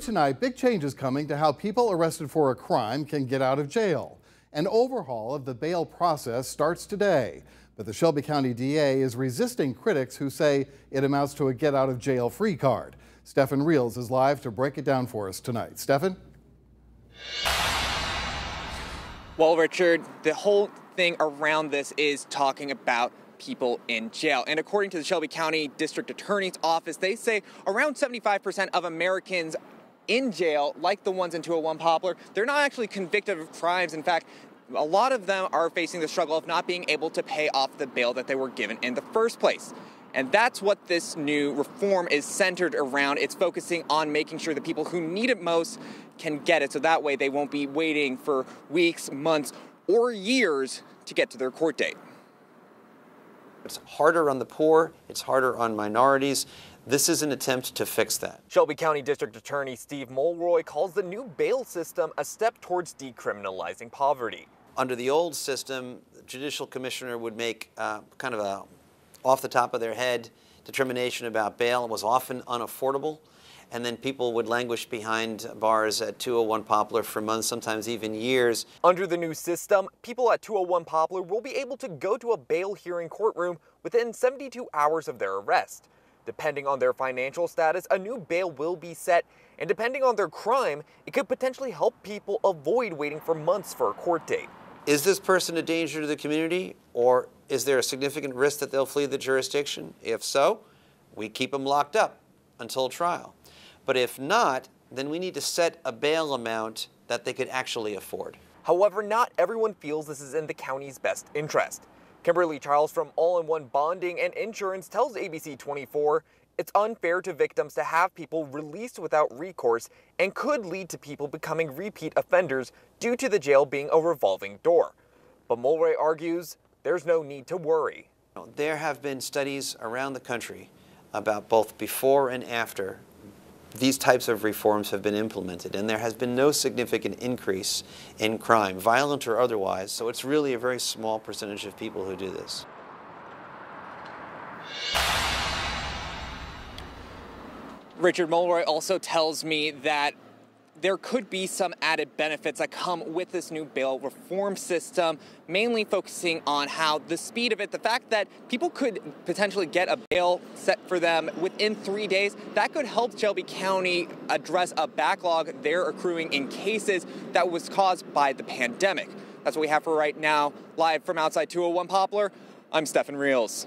Tonight, big changes coming to how people arrested for a crime can get out of jail. An overhaul of the bail process starts today, but the Shelby County DA is resisting critics who say it amounts to a get out of jail free card. Stefan Reels is live to break it down for us tonight. Stefan? Well, Richard, the whole thing around this is talking about people in jail. And according to the Shelby County District Attorney's Office, they say around 75% of Americans in jail, like the ones in 201 Poplar, they're not actually convicted of crimes. In fact, a lot of them are facing the struggle of not being able to pay off the bail that they were given in the first place. And that's what this new reform is centered around. It's focusing on making sure the people who need it most can get it. So that way they won't be waiting for weeks, months, or years to get to their court date. It's harder on the poor, it's harder on minorities. This is an attempt to fix that. Shelby County District Attorney Steve Mulroy calls the new bail system a step towards decriminalizing poverty. Under the old system, the judicial commissioner would make uh, kind of a off the top of their head determination about bail. It was often unaffordable. And then people would languish behind bars at 201 Poplar for months, sometimes even years. Under the new system, people at 201 Poplar will be able to go to a bail hearing courtroom within 72 hours of their arrest. Depending on their financial status, a new bail will be set, and depending on their crime, it could potentially help people avoid waiting for months for a court date. Is this person a danger to the community, or is there a significant risk that they'll flee the jurisdiction? If so, we keep them locked up until trial. But if not, then we need to set a bail amount that they could actually afford. However, not everyone feels this is in the county's best interest. Kimberly Charles from All in One Bonding and Insurance tells ABC 24 it's unfair to victims to have people released without recourse and could lead to people becoming repeat offenders due to the jail being a revolving door. But Mulroy argues there's no need to worry. There have been studies around the country about both before and after these types of reforms have been implemented, and there has been no significant increase in crime, violent or otherwise, so it's really a very small percentage of people who do this. Richard Mulroy also tells me that there could be some added benefits that come with this new bail reform system, mainly focusing on how the speed of it, the fact that people could potentially get a bail set for them within three days, that could help Shelby County address a backlog they're accruing in cases that was caused by the pandemic. That's what we have for right now. Live from outside 201 Poplar, I'm Stefan Reels.